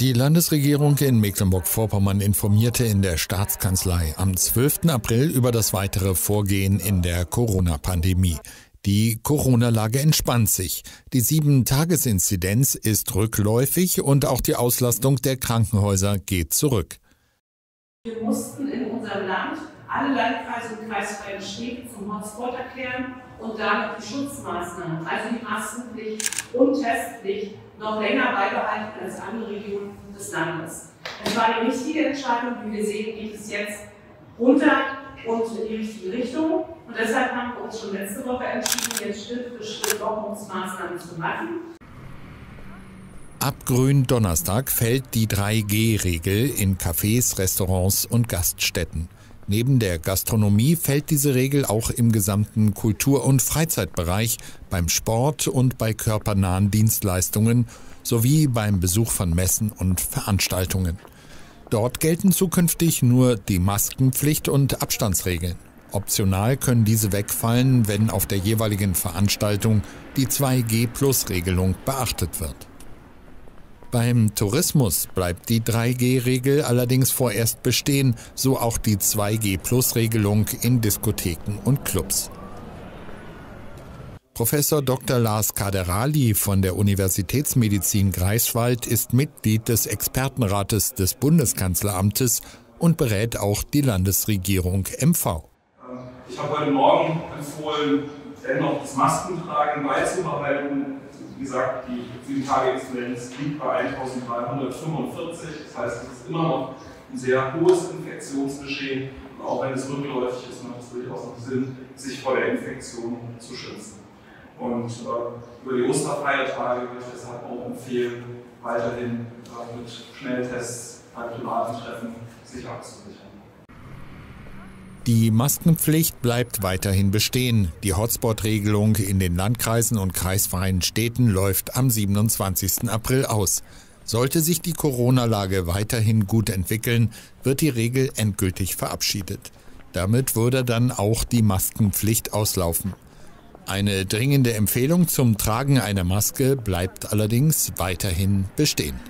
Die Landesregierung in Mecklenburg-Vorpommern informierte in der Staatskanzlei am 12. April über das weitere Vorgehen in der Corona-Pandemie. Die Corona-Lage entspannt sich. Die Sieben-Tages-Inzidenz ist rückläufig und auch die Auslastung der Krankenhäuser geht zurück. Wir mussten in unserem Land alle Landkreise und kreisfreien Städte zum Hotspot erklären und damit die Schutzmaßnahmen, also die Maskenpflicht und Testpflicht, noch länger beibehalten als andere Regionen des Landes. Es war die richtige Entscheidung, wie wir sehen, geht es jetzt runter und in die richtige Richtung. Und deshalb haben wir uns schon letzte Woche entschieden, jetzt Schritt für Schritt Lockerungsmaßnahmen zu machen. Ab Gründonnerstag fällt die 3G-Regel in Cafés, Restaurants und Gaststätten. Neben der Gastronomie fällt diese Regel auch im gesamten Kultur- und Freizeitbereich, beim Sport und bei körpernahen Dienstleistungen sowie beim Besuch von Messen und Veranstaltungen. Dort gelten zukünftig nur die Maskenpflicht und Abstandsregeln. Optional können diese wegfallen, wenn auf der jeweiligen Veranstaltung die 2G-Plus-Regelung beachtet wird. Beim Tourismus bleibt die 3G-Regel allerdings vorerst bestehen, so auch die 2G-Plus-Regelung in Diskotheken und Clubs. Professor Dr. Lars Kaderali von der Universitätsmedizin Greifswald ist Mitglied des Expertenrates des Bundeskanzleramtes und berät auch die Landesregierung MV. Ich habe heute Morgen empfohlen, dennoch das Maskentragen beizubehalten wie gesagt, die 7-Tage-Inzidenz liegt bei 1345. Das heißt, es ist immer noch ein sehr hohes Infektionsgeschehen. Und auch wenn es rückläufig ist, macht es durchaus noch Sinn, sich vor der Infektion zu schützen. Und äh, über die Osterfeiertage würde ich deshalb auch empfehlen, weiterhin äh, mit Schnelltests bei privaten Treffen sich abzusichern. Die Maskenpflicht bleibt weiterhin bestehen. Die Hotspot-Regelung in den Landkreisen und kreisfreien Städten läuft am 27. April aus. Sollte sich die Corona-Lage weiterhin gut entwickeln, wird die Regel endgültig verabschiedet. Damit würde dann auch die Maskenpflicht auslaufen. Eine dringende Empfehlung zum Tragen einer Maske bleibt allerdings weiterhin bestehen.